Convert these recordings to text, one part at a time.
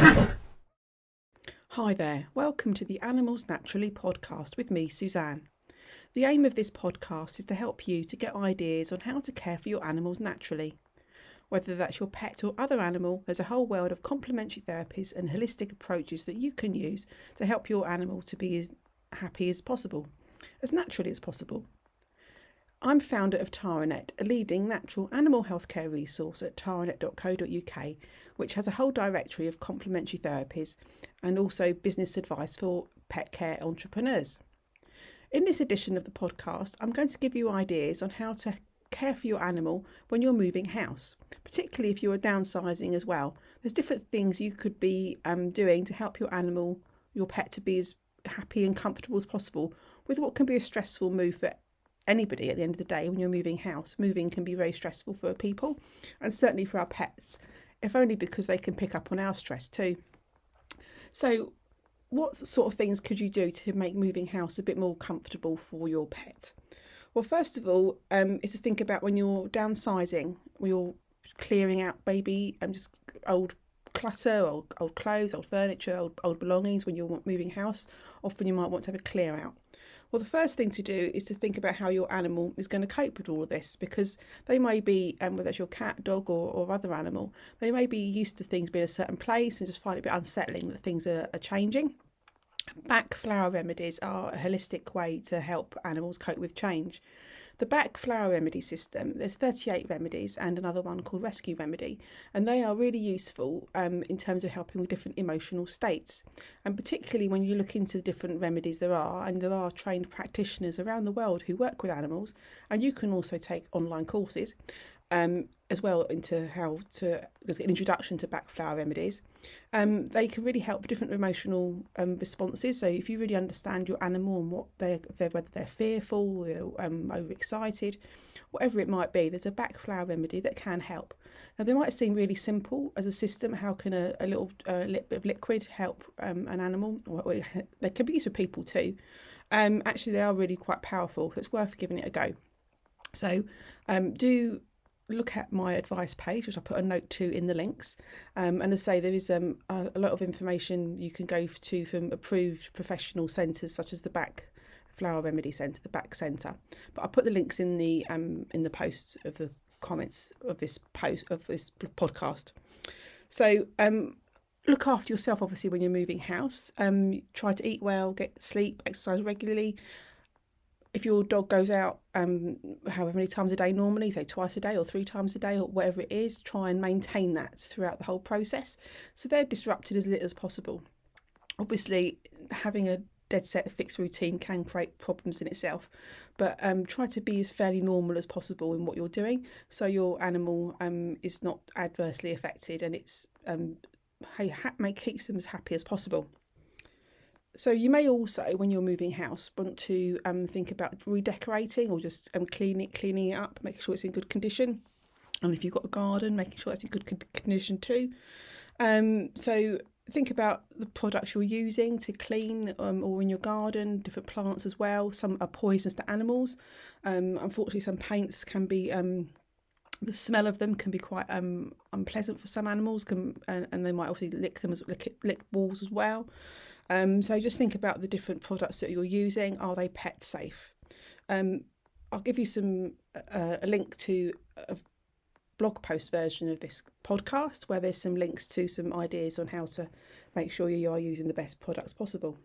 Hi there, welcome to the Animals Naturally podcast with me, Suzanne. The aim of this podcast is to help you to get ideas on how to care for your animals naturally. Whether that's your pet or other animal, there's a whole world of complementary therapies and holistic approaches that you can use to help your animal to be as happy as possible, as naturally as possible. I'm founder of Taranet, a leading natural animal healthcare resource at taranet.co.uk, which has a whole directory of complementary therapies and also business advice for pet care entrepreneurs. In this edition of the podcast, I'm going to give you ideas on how to care for your animal when you're moving house, particularly if you are downsizing as well. There's different things you could be um, doing to help your animal, your pet, to be as happy and comfortable as possible with what can be a stressful move for anybody at the end of the day when you're moving house. Moving can be very stressful for people and certainly for our pets, if only because they can pick up on our stress too. So, what sort of things could you do to make moving house a bit more comfortable for your pet? Well, first of all, um, is to think about when you're downsizing, when you're clearing out maybe um, just old clutter, old, old clothes, old furniture, old, old belongings when you're moving house. Often you might want to have a clear out. Well, the first thing to do is to think about how your animal is going to cope with all of this because they may be, um, whether it's your cat, dog, or, or other animal, they may be used to things being a certain place and just find it a bit unsettling that things are, are changing. Bach flower remedies are a holistic way to help animals cope with change. The Bach flower remedy system, there's 38 remedies and another one called Rescue Remedy, and they are really useful um, in terms of helping with different emotional states. And particularly when you look into the different remedies there are, and there are trained practitioners around the world who work with animals, and you can also take online courses um, as well into how to get an introduction to Bach flower remedies. Um, they can really help different emotional um, responses. So if you really understand your animal and what they're, they're whether they're fearful, they're um, overexcited, whatever it might be, there's a Bach flower remedy that can help. Now they might seem really simple as a system. How can a, a little bit of liquid help um, an animal? Well, they can be used for people too. Um, actually, they are really quite powerful, so it's worth giving it a go. So, um, do look at my advice page, which I put a note to in the links. Um, and as I say, there is um, a, a, lot of information you can go to from approved professional centres such as the Bach Flower Remedy Centre, the Bach Centre. But I put the links in the um, in the post of the comments of this post of this podcast. So um, look after yourself, obviously, when you're moving house. Um, try to eat well, get sleep, exercise regularly if your dog goes out um, however many times a day normally, say twice a day or three times a day or whatever it is, try and maintain that throughout the whole process. So they're disrupted as little as possible. Obviously, having a dead set fixed routine can create problems in itself, but um, try to be as fairly normal as possible in what you're doing so your animal um, is not adversely affected and it's um, make keeps them as happy as possible. So you may also, when you're moving house, want to um, think about redecorating or just um, cleaning cleaning it up, making sure it's in good condition. And if you've got a garden, making sure that's in good condition too. Um, so think about the products you're using to clean um, or in your garden, different plants as well. Some are poisonous to animals. Um, unfortunately, some paints can be um, the smell of them can be quite um, unpleasant for some animals, can, and, and they might obviously lick them as lick, lick walls as well. Um, so just think about the different products that you're using. Are they pet safe? Um, I'll give you some uh, a link to a blog post version of this podcast where there's some links to some ideas on how to make sure you are using the best products possible.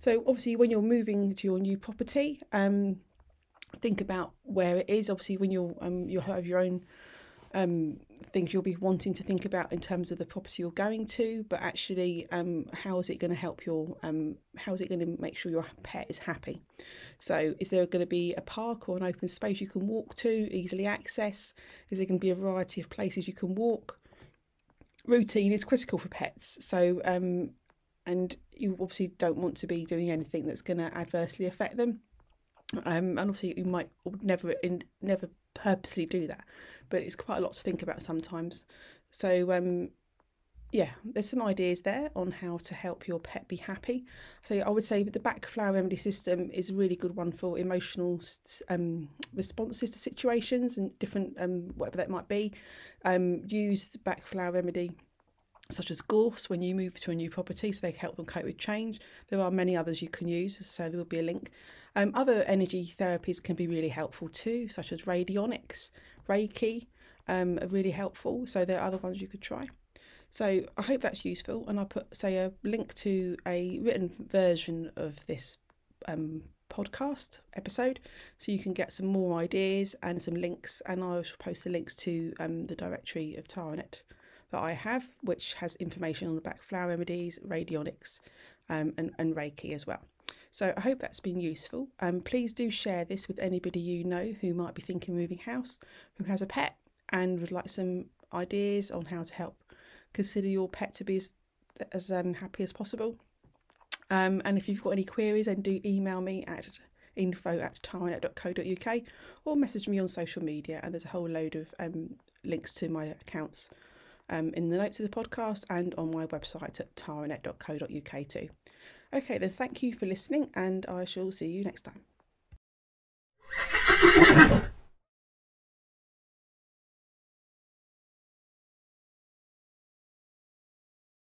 So obviously, when you're moving to your new property, um, think about where it is. Obviously, when you're um, you'll have your own um, things you'll be wanting to think about in terms of the property you're going to, but actually, um, how is it going to help your, um, how is it going to make sure your pet is happy? So, is there going to be a park or an open space you can walk to, easily access? Is there going to be a variety of places you can walk? Routine is critical for pets. So, um, and you obviously don't want to be doing anything that's going to adversely affect them. Um, and obviously, you might never in, never purposely do that, but it's quite a lot to think about sometimes. So, um, yeah, there's some ideas there on how to help your pet be happy. So I would say the Bach flower remedy system is a really good one for emotional um, responses to situations and different um, whatever that might be. Um, use Bach flower remedy such as gorse when you move to a new property, so they help them cope with change. There are many others you can use, so there will be a link. Um, other energy therapies can be really helpful too, such as radionics, Reiki, um, are really helpful. So there are other ones you could try. So I hope that's useful, and I'll put say a link to a written version of this um, podcast episode, so you can get some more ideas and some links. And I'll post the links to um, the directory of Taranet that I have, which has information on the Bach flower remedies, radionics, um, and, and Reiki as well. So I hope that's been useful. Um, please do share this with anybody you know who might be thinking moving house, who has a pet and would like some ideas on how to help consider your pet to be as, as um, happy as possible. Um, and if you've got any queries, then do email me at info at taranet.co.uk or message me on social media. And there's a whole load of um, links to my accounts um, in the notes of the podcast and on my website at taranet.co.uk too. Okay, then thank you for listening, and I shall see you next time.